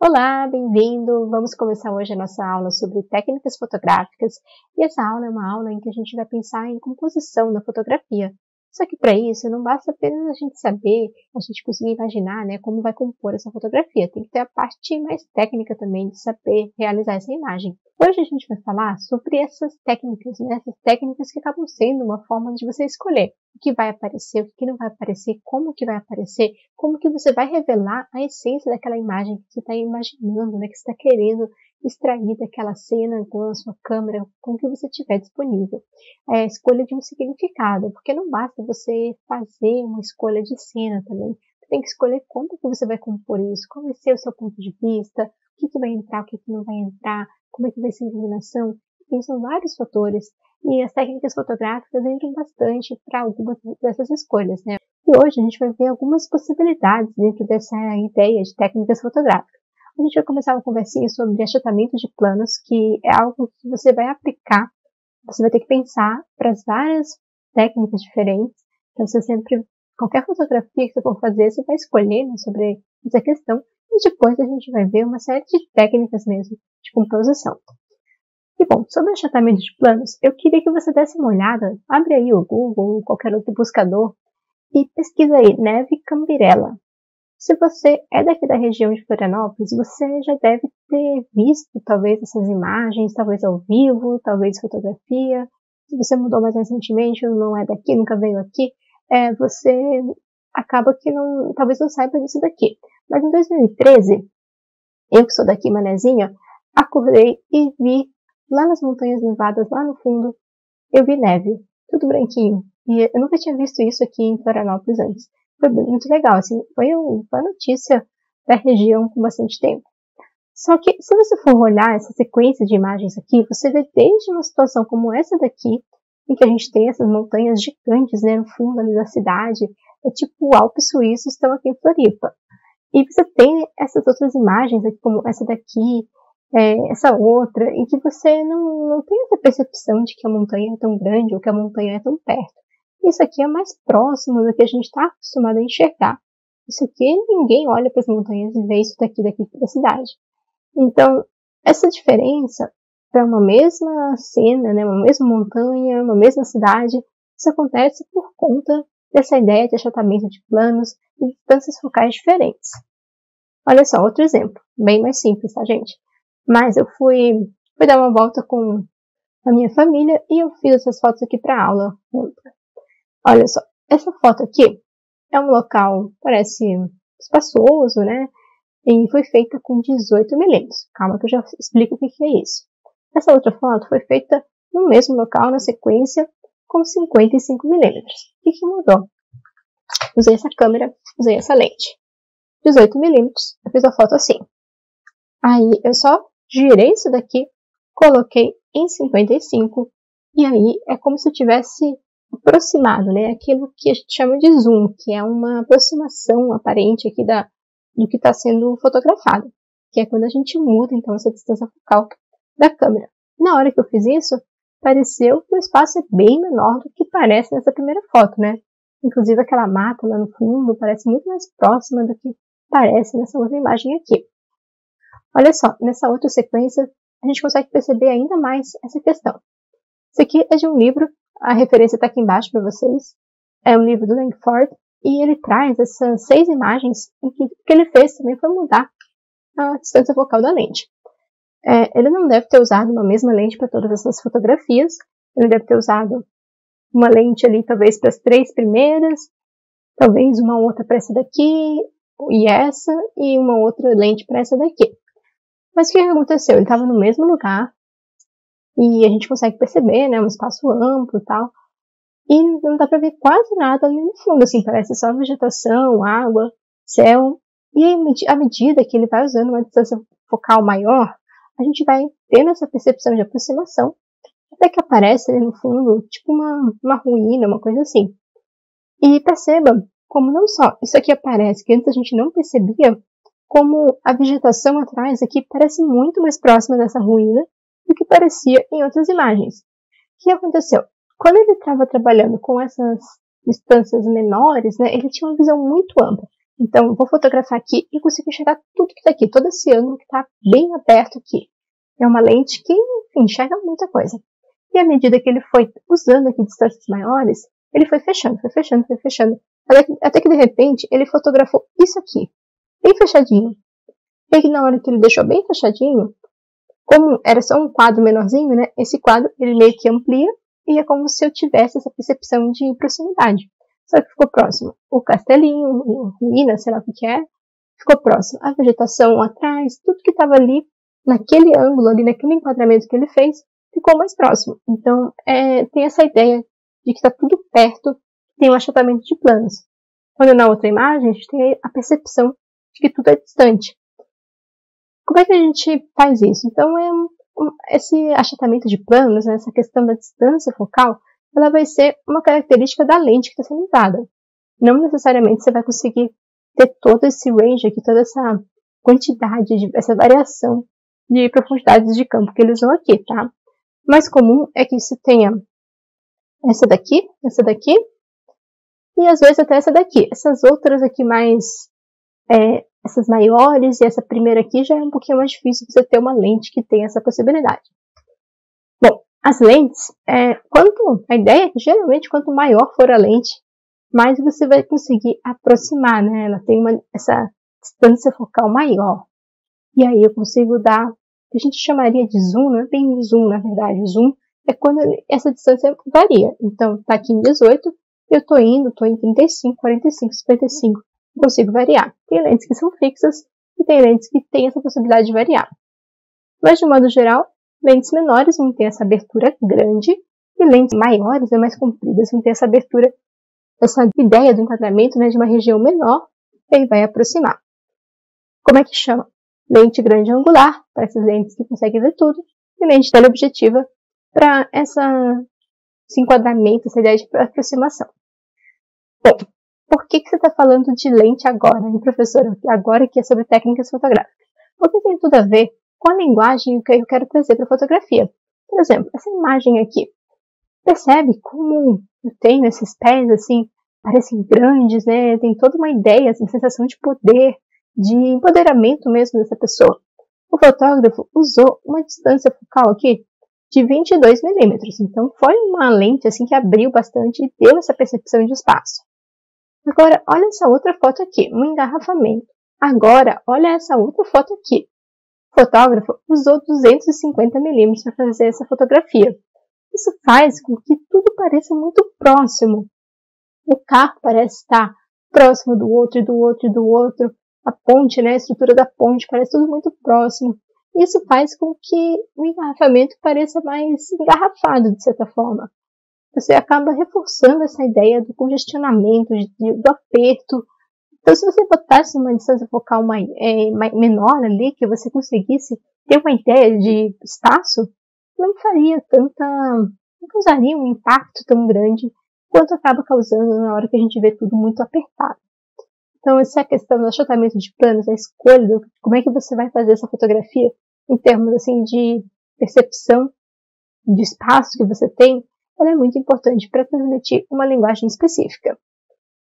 Olá, bem-vindo! Vamos começar hoje a nossa aula sobre técnicas fotográficas e essa aula é uma aula em que a gente vai pensar em composição na fotografia. Só que para isso não basta apenas a gente saber, a gente conseguir imaginar né, como vai compor essa fotografia. Tem que ter a parte mais técnica também de saber realizar essa imagem. Hoje a gente vai falar sobre essas técnicas, né, essas técnicas que acabam sendo uma forma de você escolher o que vai aparecer, o que não vai aparecer, como que vai aparecer, como que você vai revelar a essência daquela imagem que você está imaginando, né, que você está querendo extrair daquela cena com a sua câmera, com o que você tiver disponível. É a escolha de um significado, porque não basta você fazer uma escolha de cena também. Você tem que escolher como que você vai compor isso, qual vai ser o seu ponto de vista, o que, que vai entrar, o que, que não vai entrar, como é que vai ser a iluminação. Enfim, são vários fatores. E as técnicas fotográficas entram bastante para algumas dessas escolhas, né? E hoje a gente vai ver algumas possibilidades dentro dessa ideia de técnicas fotográficas a gente vai começar uma conversinha sobre achatamento de planos, que é algo que você vai aplicar, você vai ter que pensar para as várias técnicas diferentes. Então, você sempre, qualquer fotografia que você for fazer, você vai escolher né, sobre essa questão. E depois a gente vai ver uma série de técnicas mesmo de composição. E bom, sobre achatamento de planos, eu queria que você desse uma olhada, abre aí o Google ou qualquer outro buscador e pesquisa aí neve cambirela. Se você é daqui da região de Florianópolis, você já deve ter visto talvez essas imagens, talvez ao vivo, talvez fotografia. Se você mudou mais recentemente, não é daqui, nunca veio aqui, é, você acaba que não, talvez não saiba disso daqui. Mas em 2013, eu que sou daqui, manezinha, acordei e vi lá nas montanhas nevadas, lá no fundo, eu vi neve, tudo branquinho. E eu nunca tinha visto isso aqui em Florianópolis antes foi muito legal, assim, foi uma notícia da região com bastante tempo. Só que, se você for olhar essa sequência de imagens aqui, você vê desde uma situação como essa daqui, em que a gente tem essas montanhas gigantes, né, no fundo ali da cidade, é tipo o Alpes suíços estão aqui em Floripa. E você tem essas outras imagens como essa daqui, é, essa outra, em que você não, não tem essa percepção de que a montanha é tão grande ou que a montanha é tão perto. Isso aqui é mais próximo do que a gente está acostumado a enxergar. Isso aqui ninguém olha para as montanhas e vê isso daqui daqui da cidade. Então, essa diferença para uma mesma cena, né, uma mesma montanha, uma mesma cidade, isso acontece por conta dessa ideia de achatamento de planos e distâncias focais diferentes. Olha só, outro exemplo, bem mais simples, tá, gente? Mas eu fui, fui dar uma volta com a minha família e eu fiz essas fotos aqui para aula. Olha só, essa foto aqui é um local, parece espaçoso, né? E foi feita com 18 milímetros. Calma que eu já explico o que é isso. Essa outra foto foi feita no mesmo local, na sequência, com 55 milímetros. O que, mudou? Usei essa câmera, usei essa lente. 18 milímetros, eu fiz a foto assim. Aí eu só girei isso daqui, coloquei em 55, e aí é como se eu tivesse aproximado, né? Aquilo que a gente chama de zoom, que é uma aproximação aparente aqui da, do que está sendo fotografado, que é quando a gente muda então essa distância focal da câmera. Na hora que eu fiz isso, pareceu que o espaço é bem menor do que parece nessa primeira foto, né? Inclusive aquela mata lá no fundo parece muito mais próxima do que parece nessa outra imagem aqui. Olha só, nessa outra sequência a gente consegue perceber ainda mais essa questão. Isso aqui é de um livro a referência está aqui embaixo para vocês. É um livro do Langford e ele traz essas seis imagens em que o que ele fez também foi mudar a distância focal da lente. É, ele não deve ter usado uma mesma lente para todas essas fotografias. Ele deve ter usado uma lente ali, talvez, para as três primeiras, talvez uma outra para essa daqui, e essa, e uma outra lente para essa daqui. Mas o que aconteceu? Ele estava no mesmo lugar, e a gente consegue perceber, né, um espaço amplo e tal. E não dá para ver quase nada ali no fundo, assim, parece só vegetação, água, céu. E aí, à medida que ele vai usando uma distância focal maior, a gente vai tendo essa percepção de aproximação, até que aparece ali no fundo, tipo uma, uma ruína, uma coisa assim. E perceba como não só isso aqui aparece, que antes a gente não percebia, como a vegetação atrás aqui parece muito mais próxima dessa ruína do que parecia em outras imagens. O que aconteceu? Quando ele estava trabalhando com essas distâncias menores, né, ele tinha uma visão muito ampla. Então, vou fotografar aqui e consigo enxergar tudo que está aqui, todo esse ângulo que está bem aberto aqui. É uma lente que, enfim, enxerga muita coisa. E à medida que ele foi usando aqui distâncias maiores, ele foi fechando, foi fechando, foi fechando. Até que de repente ele fotografou isso aqui, bem fechadinho. E que na hora que ele deixou bem fechadinho, como era só um quadro menorzinho, né? Esse quadro ele meio que amplia e é como se eu tivesse essa percepção de proximidade. Só que ficou próximo o castelinho, ruína, sei lá o que é, ficou próximo a vegetação atrás, tudo que estava ali naquele ângulo, ali naquele enquadramento que ele fez, ficou mais próximo. Então, é, tem essa ideia de que está tudo perto, tem um achatamento de planos. Quando na outra imagem, a gente tem a percepção de que tudo é distante. Como é que a gente faz isso? Então, é esse achatamento de planos, né, essa questão da distância focal, ela vai ser uma característica da lente que está sendo usada. Não necessariamente você vai conseguir ter todo esse range aqui, toda essa quantidade, de, essa variação de profundidades de campo que eles usam aqui, tá? mais comum é que se tenha essa daqui, essa daqui, e às vezes até essa daqui. Essas outras aqui mais, é, essas maiores e essa primeira aqui já é um pouquinho mais difícil você ter uma lente que tenha essa possibilidade. Bom, as lentes, é, quanto, a ideia é que geralmente quanto maior for a lente, mais você vai conseguir aproximar, né? Ela tem uma, essa distância focal maior. E aí eu consigo dar a gente chamaria de zoom, não é bem zoom, na verdade. Zoom é quando essa distância varia. Então, tá aqui em 18, eu tô indo, tô em 35, 45, 55. Consigo variar. Tem lentes que são fixas e tem lentes que têm essa possibilidade de variar. Mas, de modo geral, lentes menores vão ter essa abertura grande e lentes maiores, né, mais compridas, vão ter essa abertura, essa ideia do enquadramento né, de uma região menor e aí vai aproximar. Como é que chama? lente grande angular, para essas lentes que conseguem ver tudo, e lente teleobjetiva para essa esse enquadramento, essa ideia de aproximação. Bom, por que, que você está falando de lente agora, hein, professora? Agora que é sobre técnicas fotográficas. Porque tem tudo a ver com a linguagem que eu quero trazer para a fotografia. Por exemplo, essa imagem aqui. Percebe como eu tenho esses pés assim, parecem grandes, né? Tem toda uma ideia, assim, sensação de poder, de empoderamento mesmo dessa pessoa. O fotógrafo usou uma distância focal aqui de 22 milímetros, então foi uma lente assim que abriu bastante e deu essa percepção de espaço. Agora, olha essa outra foto aqui, um engarrafamento. Agora, olha essa outra foto aqui. O fotógrafo usou 250 milímetros para fazer essa fotografia. Isso faz com que tudo pareça muito próximo. O carro parece estar próximo do outro, do outro, do outro a ponte, né, a estrutura da ponte, parece tudo muito próximo. Isso faz com que o engarrafamento pareça mais engarrafado, de certa forma. Você acaba reforçando essa ideia do congestionamento, de, do aperto. Então, se você botasse uma distância focal mais, é, mais, menor ali, que você conseguisse ter uma ideia de espaço, não faria tanta. não causaria um impacto tão grande quanto acaba causando na hora que a gente vê tudo muito apertado. Então, essa questão do achatamento de planos, a escolha de como é que você vai fazer essa fotografia em termos assim de percepção de espaço que você tem, ela é muito importante para transmitir uma linguagem específica.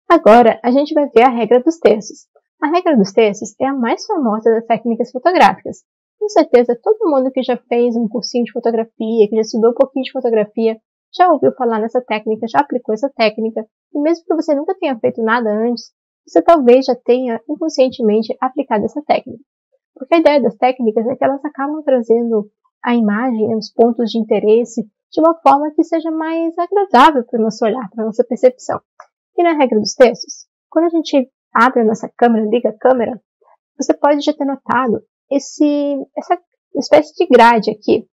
Agora, a gente vai ver a regra dos terços. A regra dos terços é a mais famosa das técnicas fotográficas. Com certeza, todo mundo que já fez um cursinho de fotografia, que já estudou um pouquinho de fotografia, já ouviu falar nessa técnica, já aplicou essa técnica, e mesmo que você nunca tenha feito nada antes, você talvez já tenha inconscientemente aplicado essa técnica. Porque a ideia das técnicas é que elas acabam trazendo a imagem, os pontos de interesse, de uma forma que seja mais agradável para o nosso olhar, para a nossa percepção. E na regra dos textos, quando a gente abre a nossa câmera, liga a câmera, você pode já ter notado esse, essa espécie de grade aqui.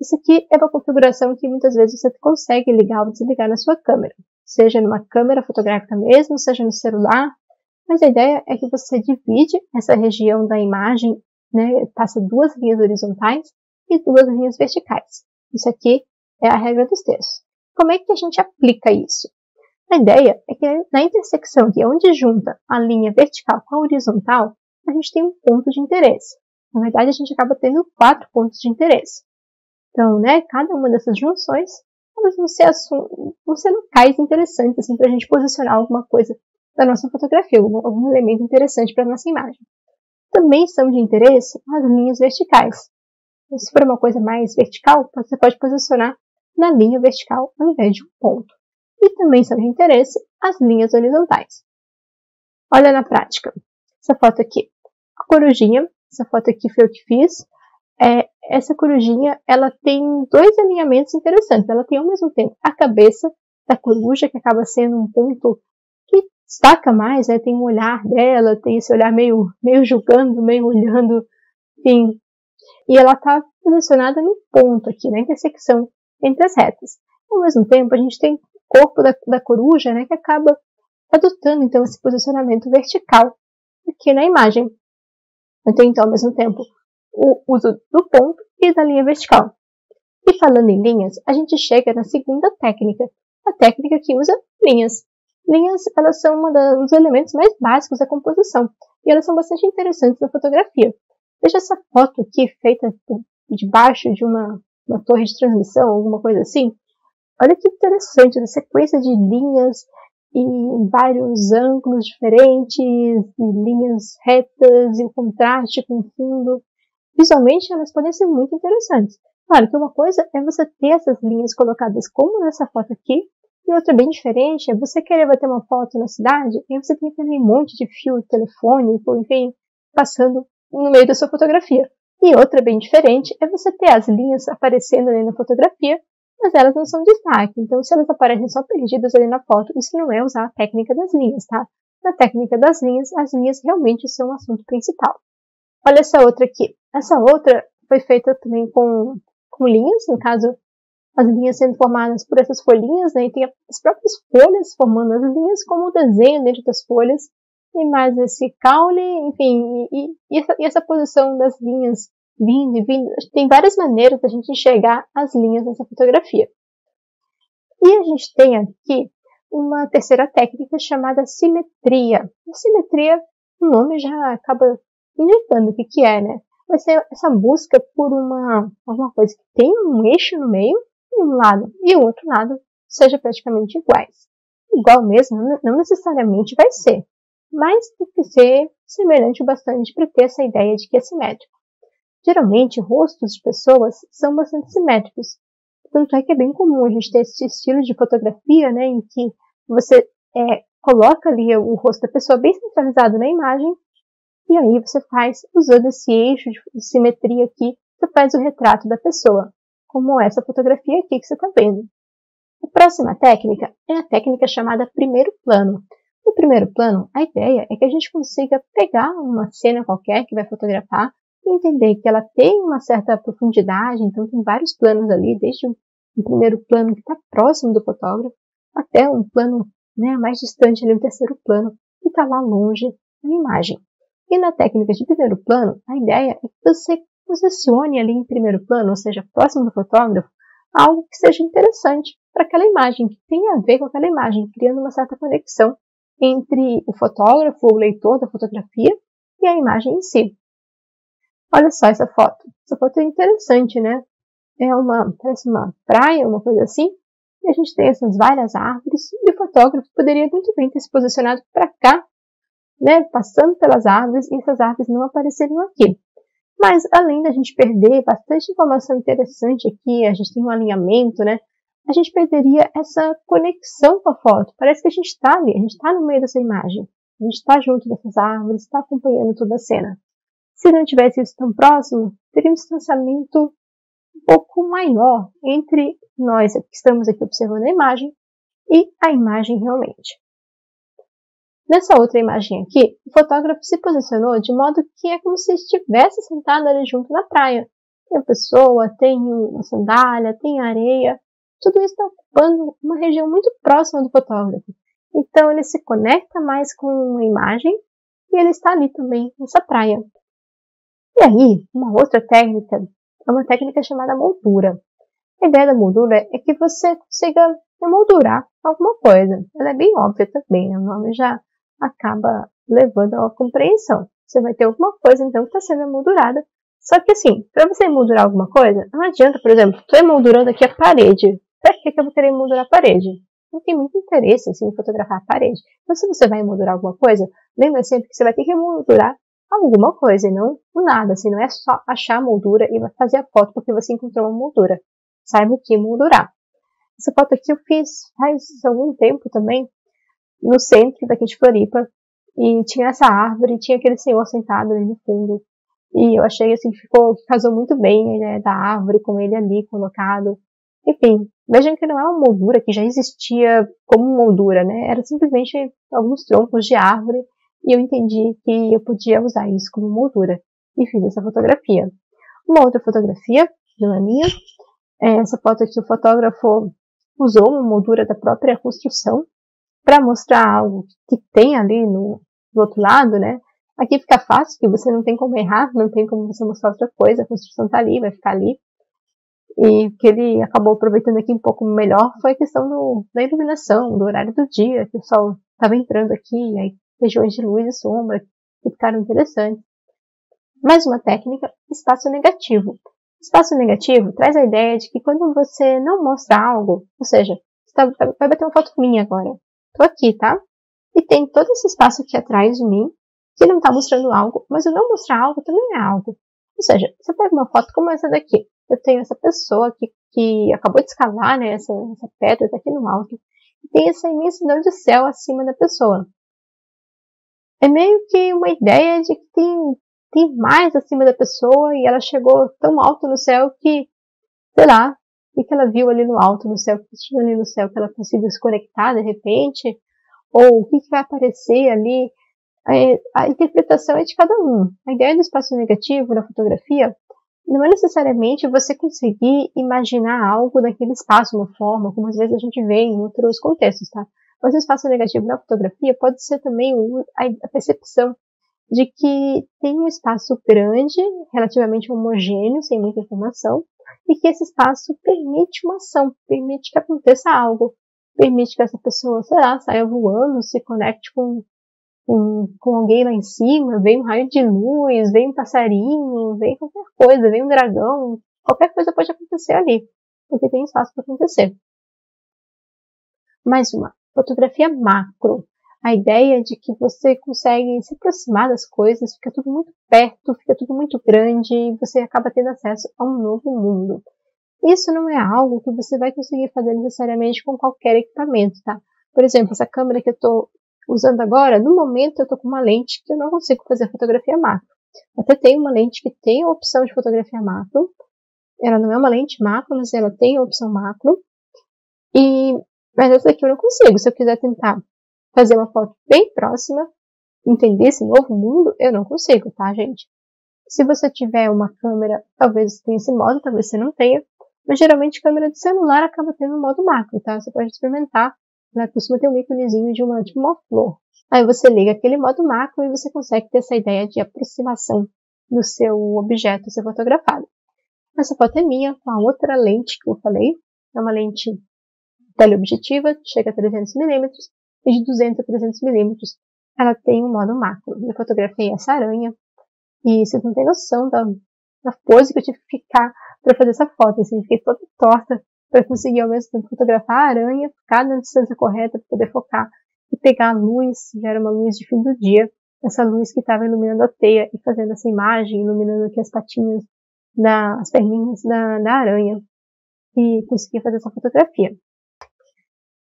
Isso aqui é uma configuração que muitas vezes você consegue ligar ou desligar na sua câmera, seja numa câmera fotográfica mesmo, seja no celular, mas a ideia é que você divide essa região da imagem, né, passa duas linhas horizontais e duas linhas verticais. Isso aqui é a regra dos textos. Como é que a gente aplica isso? A ideia é que na intersecção, que é onde junta a linha vertical com a horizontal, a gente tem um ponto de interesse. Na verdade, a gente acaba tendo quatro pontos de interesse. Então, né, cada uma dessas junções, elas vão ser, vão ser locais interessantes assim, para a gente posicionar alguma coisa da nossa fotografia, algum, algum elemento interessante para a nossa imagem. Também são de interesse as linhas verticais. Então, se for uma coisa mais vertical, você pode posicionar na linha vertical ao invés de um ponto. E também são de interesse as linhas horizontais. Olha na prática. Essa foto aqui. A corujinha, essa foto aqui foi eu que fiz. É, essa corujinha, ela tem dois alinhamentos interessantes. Ela tem ao mesmo tempo a cabeça da coruja, que acaba sendo um ponto que destaca mais, né? Tem um olhar dela, tem esse olhar meio, meio julgando, meio olhando, enfim. E ela está posicionada no ponto aqui, na intersecção entre as retas. Ao mesmo tempo, a gente tem o corpo da, da coruja, né? Que acaba adotando, então, esse posicionamento vertical aqui na imagem. Eu tenho, então, ao mesmo tempo, o uso do ponto e da linha vertical. E falando em linhas, a gente chega na segunda técnica, a técnica que usa linhas. Linhas, elas são um dos elementos mais básicos da composição e elas são bastante interessantes na fotografia. Veja essa foto aqui, feita debaixo de uma, uma torre de transmissão, alguma coisa assim. Olha que interessante, a sequência de linhas em vários ângulos diferentes, linhas retas e o contraste com o fundo. Visualmente, elas podem ser muito interessantes. Claro que uma coisa é você ter essas linhas colocadas como nessa foto aqui, e outra bem diferente é você querer bater uma foto na cidade e você tem aquele monte de fio telefônico, enfim, passando no meio da sua fotografia. E outra bem diferente é você ter as linhas aparecendo ali na fotografia, mas elas não são destaque. Então, se elas aparecem só perdidas ali na foto, isso não é usar a técnica das linhas, tá? Na técnica das linhas, as linhas realmente são o assunto principal. Olha essa outra aqui. Essa outra foi feita também com, com linhas, no caso, as linhas sendo formadas por essas folhinhas, né? E tem as próprias folhas formando as linhas, como o desenho dentro das folhas, e mais esse caule, enfim, e, e, essa, e essa posição das linhas vindo e vindo. Tem várias maneiras da gente enxergar as linhas nessa fotografia. E a gente tem aqui uma terceira técnica chamada simetria. A simetria, o nome já acaba indicando o que, que é, né? Vai ser essa busca por uma, alguma coisa que tem um eixo no meio e um lado e o outro lado seja praticamente iguais. Igual mesmo, não necessariamente vai ser, mas tem que ser semelhante o bastante para ter essa ideia de que é simétrico. Geralmente, rostos de pessoas são bastante simétricos. Tanto é que é bem comum a gente ter esse estilo de fotografia, né, em que você é, coloca ali o rosto da pessoa bem centralizado na imagem, e aí você faz, usando esse eixo de simetria aqui, você faz o retrato da pessoa como essa fotografia aqui que você está vendo. A próxima técnica é a técnica chamada primeiro plano. No primeiro plano, a ideia é que a gente consiga pegar uma cena qualquer que vai fotografar e entender que ela tem uma certa profundidade, então tem vários planos ali, desde um, primeiro plano que está próximo do fotógrafo, até um plano né, mais distante ali, um terceiro plano, que está lá longe na imagem. E na técnica de primeiro plano, a ideia é que você posicione ali em primeiro plano, ou seja, próximo do fotógrafo, algo que seja interessante para aquela imagem, que tenha a ver com aquela imagem, criando uma certa conexão entre o fotógrafo, o leitor da fotografia e a imagem em si. Olha só essa foto. Essa foto é interessante, né? É uma, parece uma praia, uma coisa assim. E a gente tem essas várias árvores e o fotógrafo poderia muito bem ter se posicionado para cá, né? Passando pelas árvores e essas árvores não apareceriam aqui. Mas além da gente perder bastante informação interessante aqui, a gente tem um alinhamento, né? A gente perderia essa conexão com a foto. Parece que a gente está ali, a gente está no meio dessa imagem. A gente está junto dessas árvores, está acompanhando toda a cena. Se não tivesse isso tão próximo, teria um distanciamento um pouco maior entre nós que estamos aqui observando a imagem e a imagem realmente. Nessa outra imagem aqui, o fotógrafo se posicionou de modo que é como se estivesse sentado ali junto na praia. Tem a pessoa, tem uma sandália, tem areia, tudo isso está ocupando uma região muito próxima do fotógrafo. Então ele se conecta mais com a imagem e ele está ali também nessa praia. E aí, uma outra técnica é uma técnica chamada moldura. A ideia da moldura é que você consiga emoldurar alguma coisa. Ela é bem óbvia também, né? o nome já acaba levando a compreensão. Você vai ter alguma coisa, então, que está sendo emoldurada. Só que assim, para você emoldurar alguma coisa, não adianta, por exemplo, estou emoldurando aqui a parede. Para que, que eu vou querer emoldurar a parede? não tem muito interesse assim, em fotografar a parede. Então, se você vai emoldurar alguma coisa, lembra sempre que você vai ter que emoldurar alguma coisa, e não nada. Assim, não é só achar a moldura e fazer a foto porque você encontrou uma moldura. Saiba o que moldurar. Essa foto aqui eu fiz faz algum tempo também, no centro daqui de Floripa, e tinha essa árvore, tinha aquele senhor sentado ali no fundo. E eu achei assim que ficou, que casou muito bem né, da árvore com ele ali colocado. Enfim, vejam que não é uma moldura que já existia como moldura, né? Era simplesmente alguns troncos de árvore e eu entendi que eu podia usar isso como moldura e fiz essa fotografia. Uma outra fotografia, de uma minha, é essa foto aqui o fotógrafo usou uma moldura da própria construção para mostrar algo que tem ali no, do outro lado, né? Aqui fica fácil, que você não tem como errar, não tem como você mostrar outra coisa, a construção está ali, vai ficar ali. E que ele acabou aproveitando aqui um pouco melhor foi a questão do, da iluminação, do horário do dia, que o sol estava entrando aqui, aí regiões de luz e sombra que ficaram interessantes. Mais uma técnica, espaço negativo. Espaço negativo traz a ideia de que quando você não mostra algo, ou seja, você tá, vai bater uma foto minha agora. Tô aqui, tá? E tem todo esse espaço aqui atrás de mim que não está mostrando algo, mas o não mostrar algo também é algo. Ou seja, você pega uma foto como essa daqui. Eu tenho essa pessoa que, que acabou de escalar, né, essa, essa pedra daqui no alto, e tem essa imensidão de céu acima da pessoa. É meio que uma ideia de que tem, tem mais acima da pessoa e ela chegou tão alto no céu que, sei lá, o que ela viu ali no alto no céu, que tinha ali no céu que ela conseguiu se conectar de repente, ou o que, que vai aparecer ali a, interpretação é de cada um. A ideia do espaço negativo na fotografia não é necessariamente você conseguir imaginar algo daquele espaço, uma forma, como às vezes a gente vê em outros contextos, tá? Mas o espaço negativo na fotografia pode ser também a percepção de que tem um espaço grande, relativamente homogêneo, sem muita informação, e que esse espaço permite uma ação, permite que aconteça algo, permite que essa pessoa, sei lá, saia voando, se conecte com com, com alguém lá em cima, vem um raio de luz, vem um passarinho, vem qualquer coisa, vem um dragão, qualquer coisa pode acontecer ali, porque tem espaço para acontecer. Mais uma, fotografia macro. A ideia de que você consegue se aproximar das coisas, fica tudo muito perto, fica tudo muito grande e você acaba tendo acesso a um novo mundo. Isso não é algo que você vai conseguir fazer necessariamente com qualquer equipamento, tá? Por exemplo, essa câmera que eu estou usando agora, no momento eu estou com uma lente que eu não consigo fazer fotografia macro. Até tem uma lente que tem a opção de fotografia macro. Ela não é uma lente macro, mas ela tem a opção macro. E, mas essa daqui eu não consigo. Se eu quiser tentar fazer uma foto bem próxima, entender esse novo mundo, eu não consigo, tá, gente? Se você tiver uma câmera, talvez tenha esse modo, talvez você não tenha. Mas geralmente câmera de celular acaba tendo um modo macro, tá? Você pode experimentar né, costuma ter um íconezinho de uma, de uma flor. Aí você liga aquele modo macro e você consegue ter essa ideia de aproximação do seu objeto ser fotografado. Essa foto é minha com a outra lente que eu falei. É uma lente teleobjetiva, chega a 300mm, e de 200 a 300mm ela tem um modo macro. Eu fotografei essa aranha e vocês não têm noção da, da pose que eu tive que ficar para fazer essa foto. Assim, fiquei toda torta para conseguir ao mesmo tempo fotografar a aranha, ficar na distância correta para poder focar e pegar a luz, já era uma luz de fim do dia, essa luz que estava iluminando a teia e fazendo essa imagem, iluminando aqui as patinhas, da, as perninhas da, da aranha e consegui fazer essa fotografia.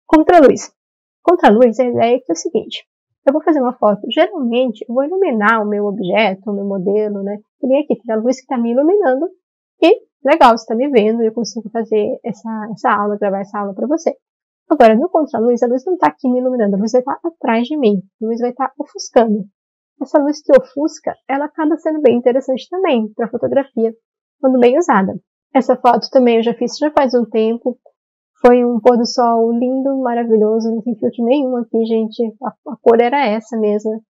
Contra-luz. Contra-luz, a ideia é que é o seguinte, eu vou fazer uma foto, geralmente eu vou iluminar o meu objeto, o meu modelo, né, que nem aqui, tem a luz que está me iluminando e legal, você está me vendo eu consigo fazer essa, essa aula, gravar essa aula para você. Agora, no contra-luz, a luz não está aqui me iluminando, a luz vai estar tá atrás de mim, a luz vai estar tá ofuscando. Essa luz que ofusca, ela acaba sendo bem interessante também para fotografia, quando bem usada. Essa foto também eu já fiz já faz um tempo. Foi um pôr do sol lindo, maravilhoso, não tem filtro nenhum aqui, gente. A, a cor era essa mesmo.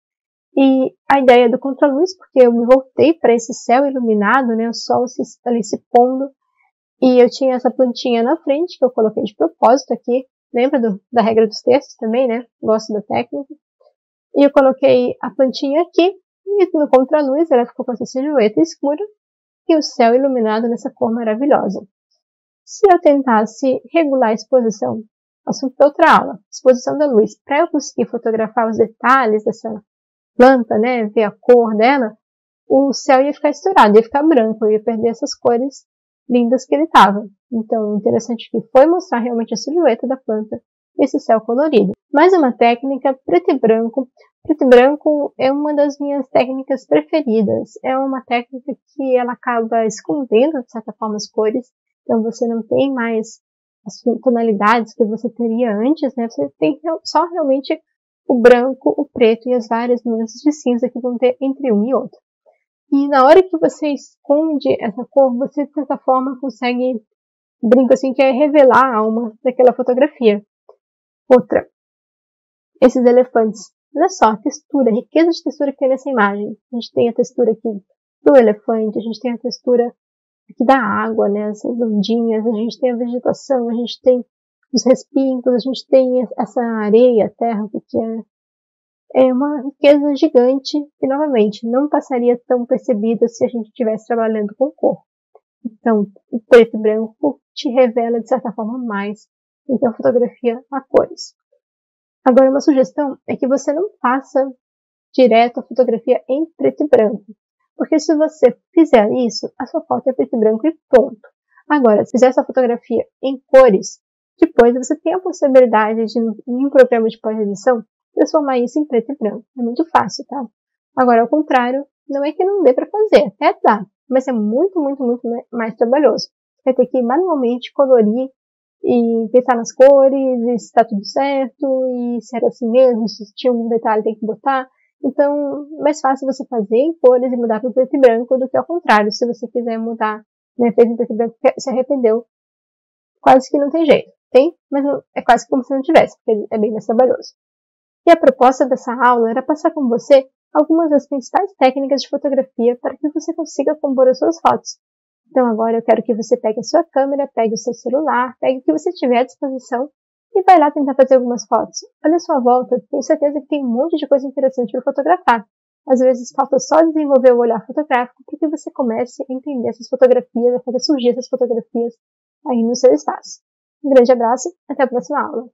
E a ideia do contraluz, porque eu me voltei para esse céu iluminado, né, o sol se, ali se pondo, e eu tinha essa plantinha na frente, que eu coloquei de propósito aqui, lembra do, da regra dos textos também, né, gosto da técnica, e eu coloquei a plantinha aqui, e no contraluz ela ficou com essa silhueta escura, e o céu iluminado nessa cor maravilhosa. Se eu tentasse regular a exposição assunto da outra aula, exposição da luz. Para eu conseguir fotografar os detalhes dessa planta, né, ver a cor dela, o céu ia ficar estourado, ia ficar branco, ia perder essas cores lindas que ele estava. Então, interessante que foi mostrar realmente a silhueta da planta, esse céu colorido. Mais uma técnica, preto e branco. Preto e branco é uma das minhas técnicas preferidas. É uma técnica que ela acaba escondendo, de certa forma, as cores. Então, você não tem mais as tonalidades que você teria antes, né? Você tem só realmente o branco, o preto e as várias nuances de cinza que vão ter entre um e outro. E na hora que você esconde essa cor, você de certa forma consegue, brinco assim, que é revelar a alma daquela fotografia. Outra, esses elefantes. Olha só, a textura, a riqueza de textura que tem nessa imagem. A gente tem a textura aqui do elefante, a gente tem a textura aqui da água, né, essas ondinhas, a gente tem a vegetação, a gente tem os respingos, a gente tem essa areia, terra, que é é uma riqueza gigante e, novamente, não passaria tão percebida se a gente estivesse trabalhando com cor. Então, o preto e branco te revela, de certa forma, mais do que a fotografia a cores. Agora, uma sugestão é que você não faça direto a fotografia em preto e branco, porque se você fizer isso, a sua foto é preto e branco e ponto. Agora, se fizer essa fotografia em cores, depois você tem a possibilidade de, em um programa de pós-edição, transformar isso em preto e branco. É muito fácil, tá? Agora, ao contrário, não é que não dê para fazer, até dá, mas é muito, muito, muito mais trabalhoso. Vai ter que manualmente colorir e pensar nas cores, e se está tudo certo, e se era assim mesmo, se tinha um detalhe tem que botar. Então, mais fácil você fazer em cores e mudar para preto e branco do que ao contrário, se você quiser mudar, né, fez em preto e branco, se arrependeu, quase que não tem jeito. Tem, mas é quase como se não tivesse, porque é bem mais trabalhoso. E a proposta dessa aula era passar com você algumas das principais técnicas de fotografia para que você consiga compor as suas fotos. Então agora eu quero que você pegue a sua câmera, pegue o seu celular, pegue o que você tiver à disposição e vai lá tentar fazer algumas fotos. Olha a sua volta, tenho certeza que tem um monte de coisa interessante para fotografar. Às vezes falta só desenvolver o olhar fotográfico para que você comece a entender essas fotografias, a fazer surgir essas fotografias aí no seu espaço. Um grande abraço, até a próxima aula.